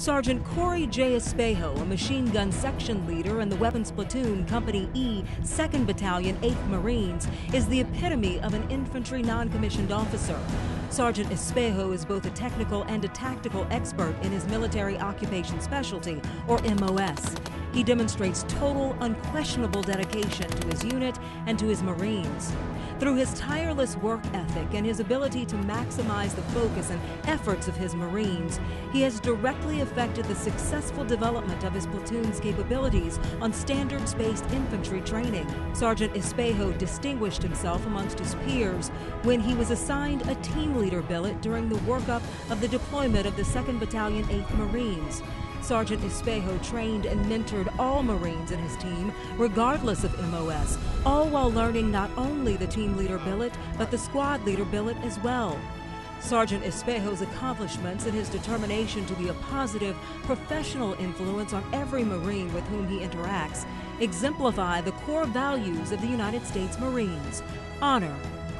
Sergeant Corey J. Espejo, a machine gun section leader in the Weapons Platoon Company E, 2nd Battalion, 8th Marines, is the epitome of an infantry non-commissioned officer. Sergeant Espejo is both a technical and a tactical expert in his military occupation specialty, or MOS. He demonstrates total, unquestionable dedication to his unit and to his Marines. Through his tireless work ethic and his ability to maximize the focus and efforts of his Marines, he has directly affected the successful development of his platoon's capabilities on standards based infantry training. Sergeant Espejo distinguished himself amongst his peers when he was assigned a team leader billet during the workup of the deployment of the 2nd Battalion, 8th Marines. Sergeant Espejo trained and mentored all Marines in his team, regardless of MOS, all while learning not only the team leader billet, but the squad leader billet as well. Sergeant Espejo's accomplishments and his determination to be a positive, professional influence on every Marine with whom he interacts exemplify the core values of the United States Marines honor,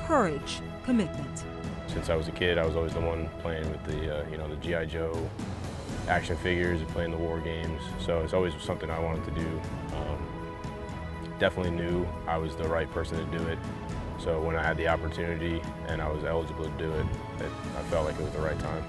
courage, commitment. Since I was a kid, I was always the one playing with the, uh, you know, the G.I. Joe action figures and playing the war games. So it's always something I wanted to do. Um, definitely knew I was the right person to do it. So when I had the opportunity and I was eligible to do it, it I felt like it was the right time.